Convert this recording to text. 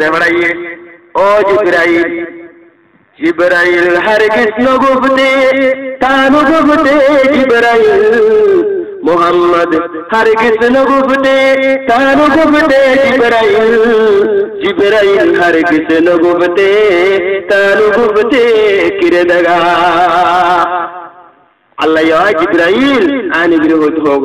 ধমড়াইয়ে ও জিব্রাইল জিব্রাইল হরগিজ নগুফতে তানু গুফতে জিব্রাইল মোহাম্মদ হরগিজ নগুফতে তানু গুফতে জিব্রাইল জিব্রাইল হরগিজ নগুফতে তানু গুফতে কিরদগা আল্লাহ ইয়া জিব্রাইল আনি বিরহুত হোগ